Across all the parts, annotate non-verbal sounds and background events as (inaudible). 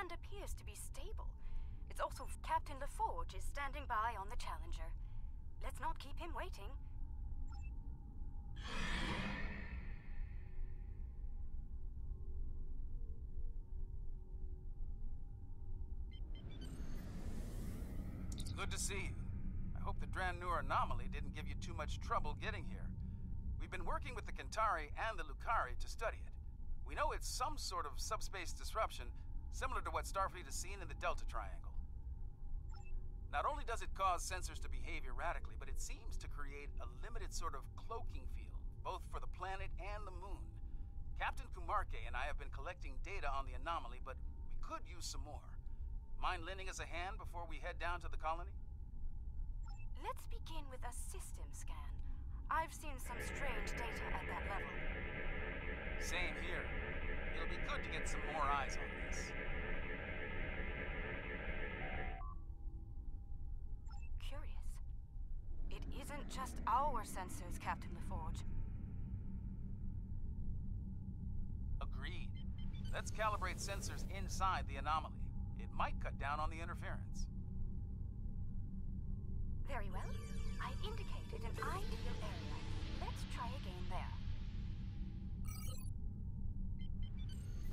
and appears to be stable. It's also Captain LaForge is standing by on the Challenger. Let's not keep him waiting. Good to see you. I hope the Dranuur anomaly didn't give you too much trouble getting here. We've been working with the Kentari and the Lukari to study it. We know it's some sort of subspace disruption, similar to what Starfleet has seen in the Delta Triangle. Not only does it cause sensors to behave erratically, but it seems to create a limited sort of cloaking field, both for the planet and the moon. Captain Kuumaarke and I have been collecting data on the anomaly, but we could use some more. Mind lending us a hand before we head down to the colony? Let's begin with a system scan. I've seen some strange data at that level. Same here. It'll be good to get some more eyes on this. Curious. It isn't just our sensors, Captain LaForge. Agreed. Let's calibrate sensors inside the anomaly. It might cut down on the interference. Very well. I indicated an ideal area.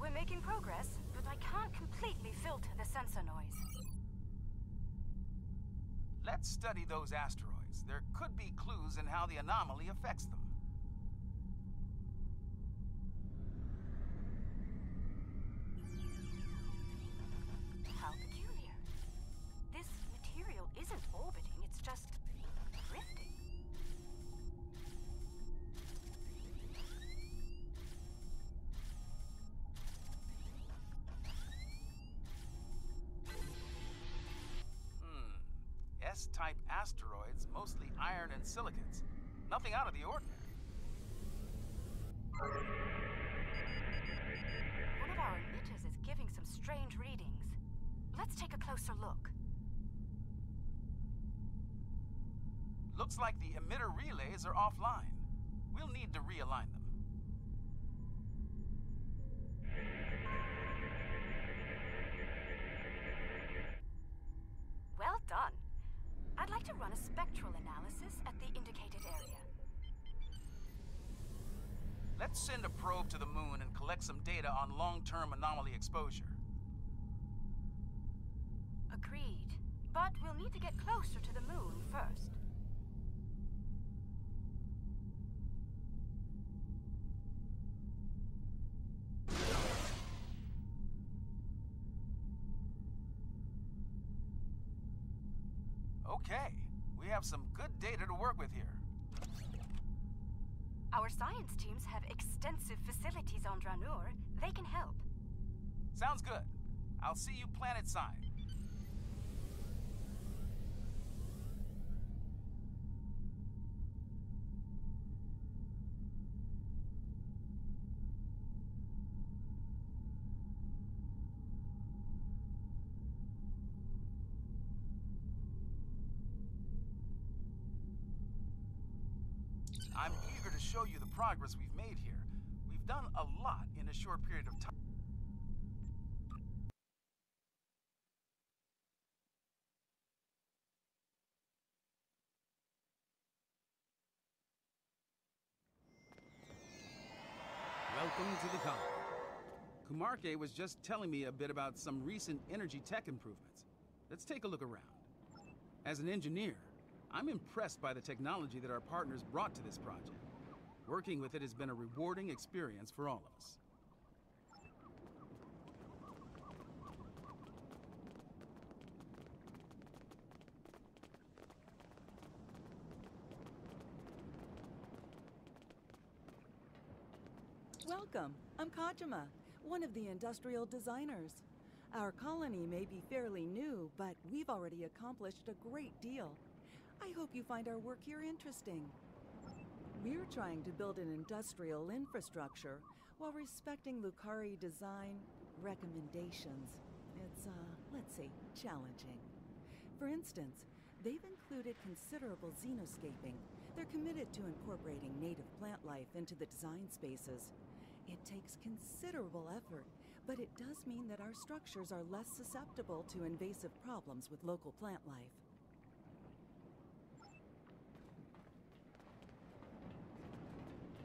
We're making progress, but I can't completely filter the sensor noise. Let's study those asteroids. There could be clues in how the anomaly affects them. S-type asteroids, mostly iron and silicates. Nothing out of the ordinary. One of our emitters is giving some strange readings. Let's take a closer look. Looks like the emitter relays are offline. We'll need to realign them. To run a spectral analysis at the indicated area. Let's send a probe to the moon and collect some data on long-term anomaly exposure. Agreed. But we'll need to get closer to the moon first. Okay, we have some good data to work with here. Our science teams have extensive facilities on Dranuur. They can help. Sounds good. I'll see you planet side. I'm eager to show you the progress we've made here. We've done a lot in a short period of time. Welcome to the colony. Kuumaarke was just telling me a bit about some recent energy tech improvements. Let's take a look around. As an engineer, I'm impressed by the technology that our partners brought to this project. Working with it has been a rewarding experience for all of us. Welcome. I'm Kajima, one of the industrial designers. Our colony may be fairly new, but we've already accomplished a great deal. I hope you find our work here interesting. We're trying to build an industrial infrastructure while respecting Lukari design recommendations. It's, uh, let's say, challenging. For instance, they've included considerable xenoscaping. They're committed to incorporating native plant life into the design spaces. It takes considerable effort, But it does mean that our structures are less susceptible to invasive problems with local plant life.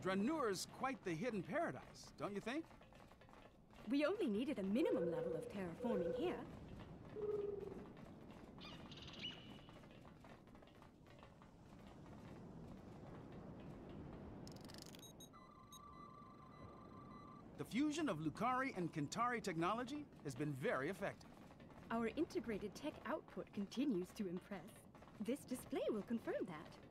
Dranuur's quite the hidden paradise, don't you think? We only needed a minimum level of terraforming here. The fusion of Lukari and Kentari technology has been very effective. Our integrated tech output continues to impress. This display will confirm that.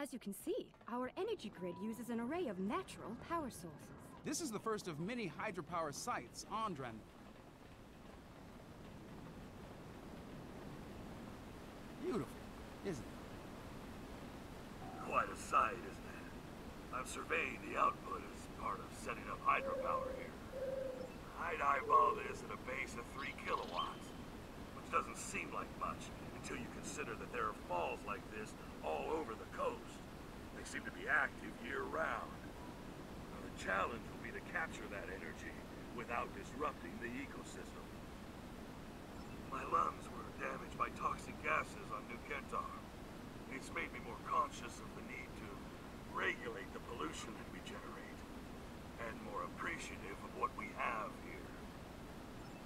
As you can see, our energy grid uses an array of natural power sources. This is the first of many hydropower sites on Dranuur. Beautiful, isn't it? Quite a sight, isn't it? I've surveyed the output as part of setting up hydropower here. I'd eyeball this at a base of 3 kilowatts, which doesn't seem like much until you consider that there are falls like this all over the coast. They seem to be active year-round. The challenge will be to capture that energy without disrupting the ecosystem. My lungs were damaged by toxic gases on New Kentar. It's made me more conscious of the need to regulate the pollution that we generate, and more appreciative of what we have here.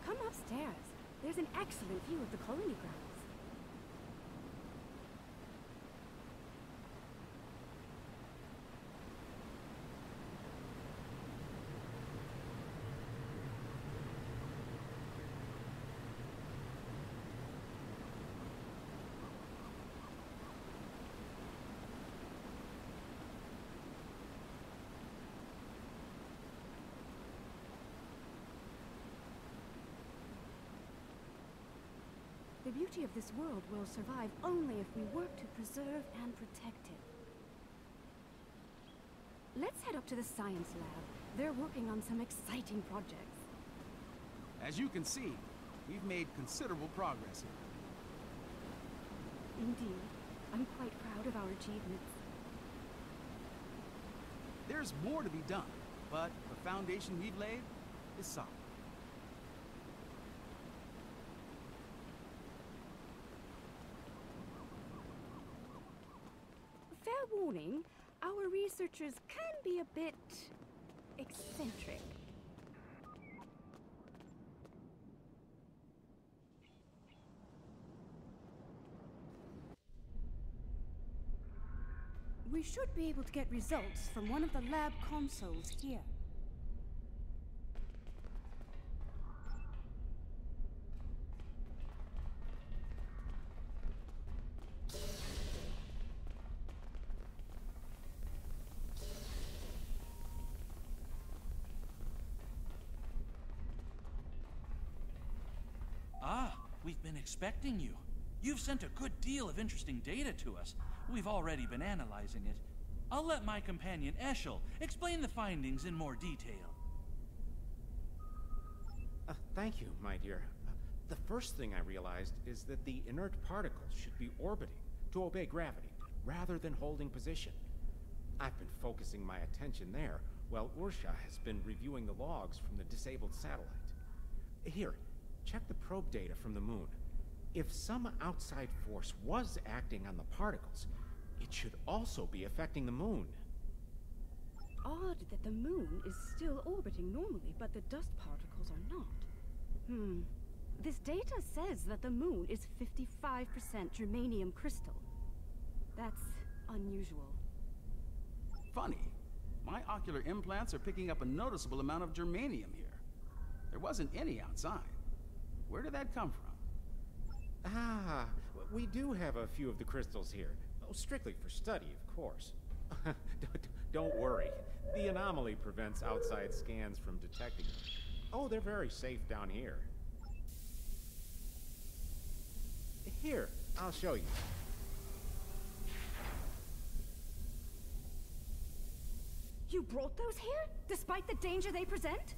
Come upstairs. There's an excellent view of the colony grounds. The beauty of this world will survive only if we work to preserve and protect it. Let's head up to the science lab. They're working on some exciting projects. As you can see, we've made considerable progress here. Indeed, I'm quite proud of our achievements. There's more to be done, but the foundation we've laid is solid. Our researchers can be a bit eccentric. We should be able to get results from one of the lab consoles here. Expecting you. You've sent a good deal of interesting data to us. We've already been analyzing it. I'll let my companion Eshel explain the findings in more detail. Uh, thank you, my dear. Uh, the first thing I realized is that the inert particles should be orbiting to obey gravity, rather than holding position. I've been focusing my attention there, while Ursha has been reviewing the logs from the disabled satellite. Here, check the probe data from the moon. If some outside force was acting on the particles, it should also be affecting the moon. Odd that the moon is still orbiting normally, but the dust particles are not. Hmm. This data says that the moon is 55% germanium crystal. That's unusual. Funny. My ocular implants are picking up a noticeable amount of germanium here. There wasn't any outside. Where did that come from? Ah, we do have a few of the crystals here. Oh, strictly for study, of course. (laughs) Don't- Don't worry. The anomaly prevents outside scans from detecting them. Oh, they're very safe down here. Here, I'll show you. You brought those here, despite the danger they present?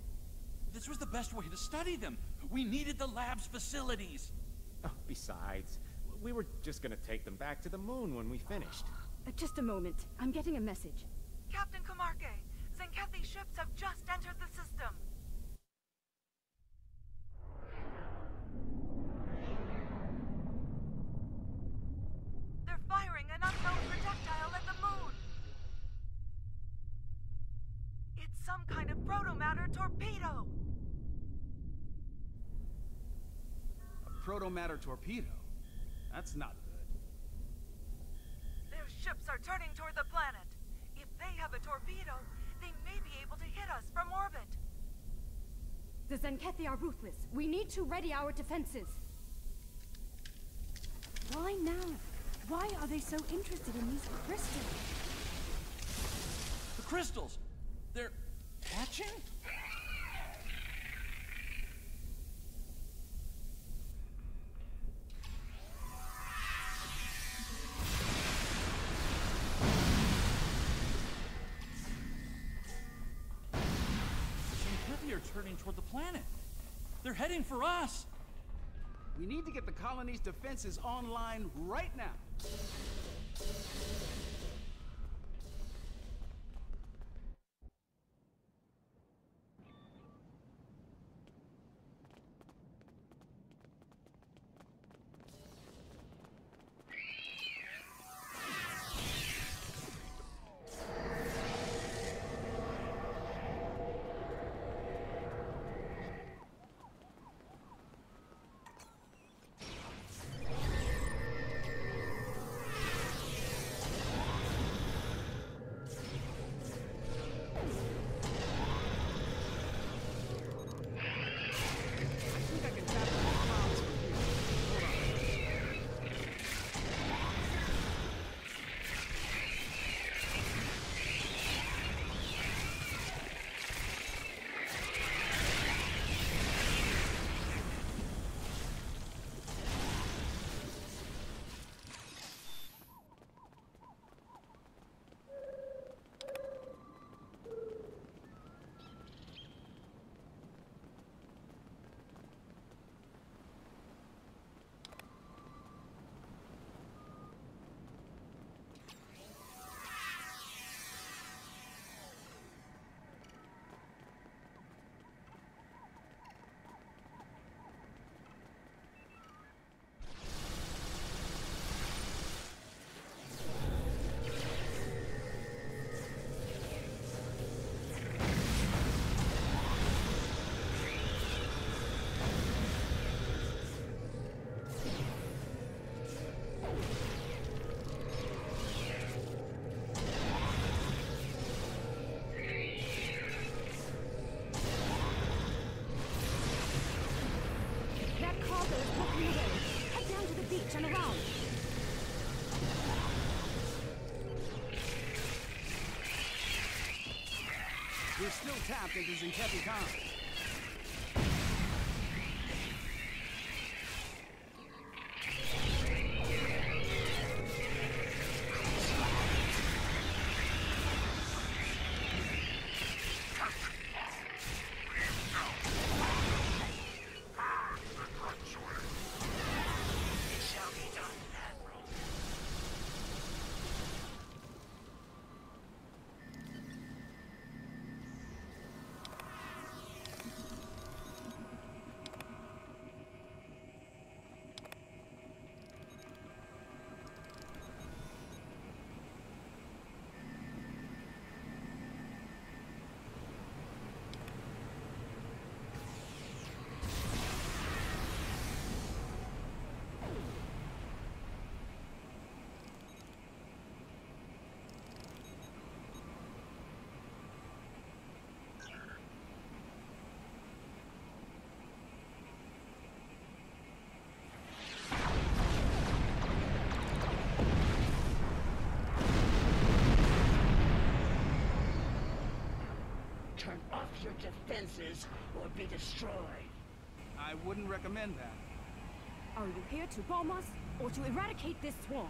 This was the best way to study them. We needed the lab's facilities. Oh, besides, we were just gonna take them back to the moon when we finished. Uh, just a moment. I'm getting a message. Captain Kuumaarke, Zenkethi's ships have just entered the system. They're firing an unknown projectile at the moon. It's some kind of protomatter torpedo. Protomatter torpedo? That's not good. Their ships are turning toward the planet. If they have a torpedo, they may be able to hit us from orbit. The Zenkethi are ruthless. We need to ready our defenses. Why now? Why are they so interested in these crystals? The crystals! They're hatching? For us. We need to get the colony's defenses online right now. We're still tapped into Zenkethi comms. Turn off your defenses or be destroyed. I wouldn't recommend that. Are you here to bomb us or to eradicate this swarm?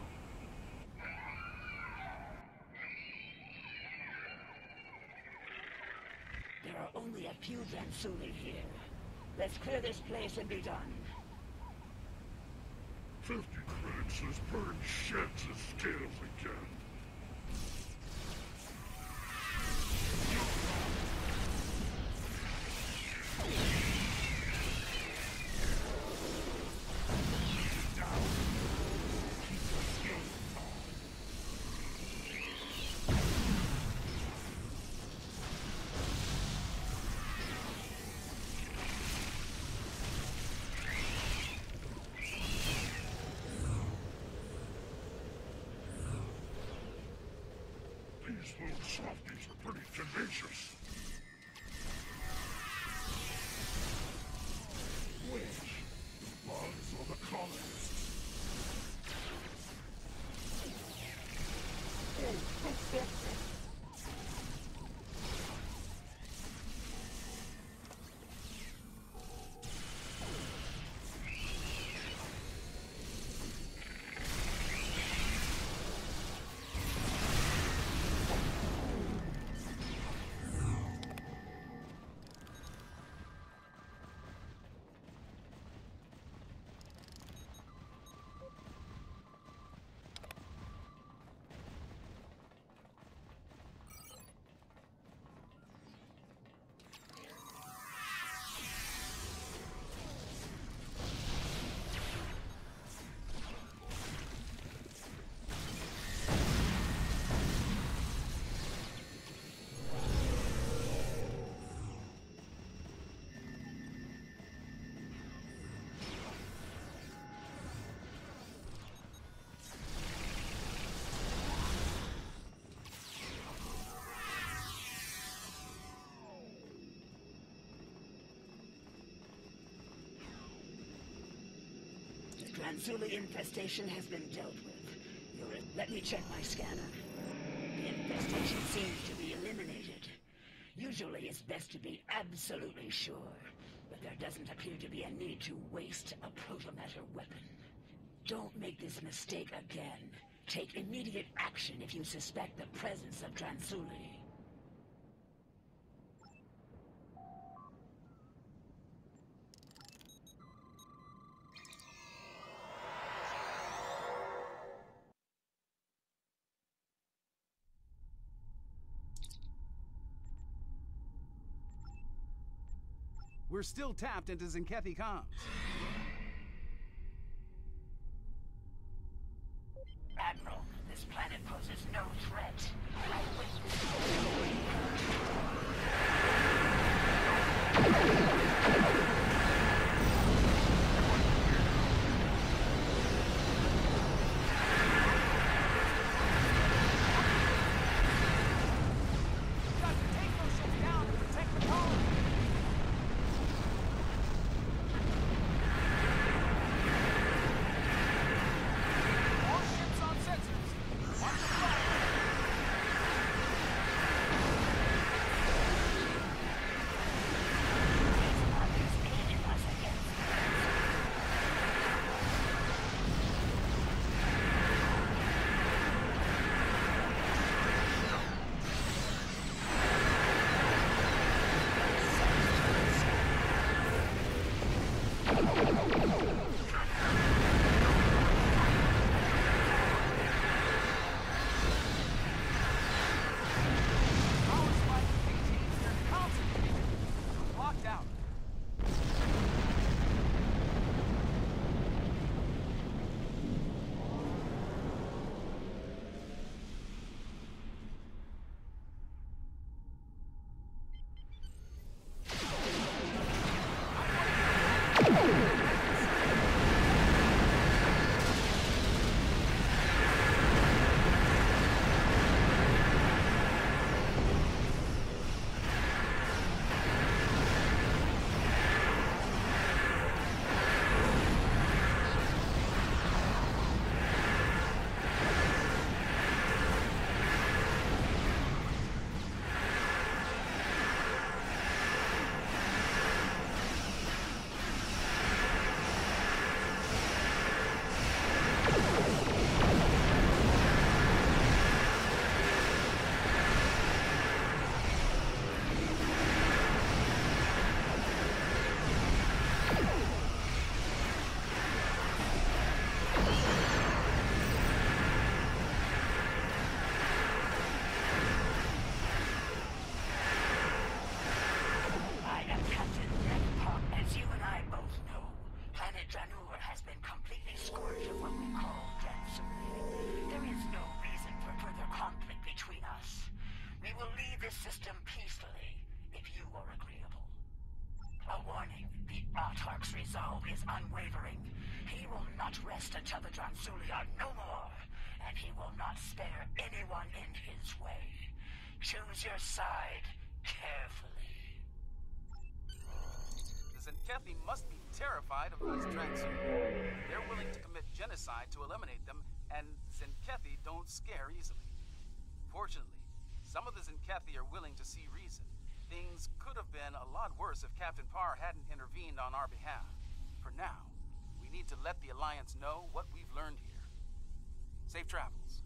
There are only a few Jansuli here. Let's clear this place and be done. Fifty credits has burned sheds of scales again. These little softies are pretty tenacious. The Transuli infestation has been dealt with. You're Let me check my scanner. The infestation seems to be eliminated. Usually it's best to be absolutely sure, but there doesn't appear to be a need to waste a protomatter weapon. Don't make this mistake again. Take immediate action if you suspect the presence of Transuli. We're still tapped into Zenkethi comms. Must be terrified of these Dransu. They're willing to commit genocide to eliminate them, and Zenkethi don't scare easily. Fortunately, some of the Zenkethi are willing to see reason. Things could have been a lot worse if Captain Parr hadn't intervened on our behalf. For now, we need to let the Alliance know what we've learned here. Safe travels.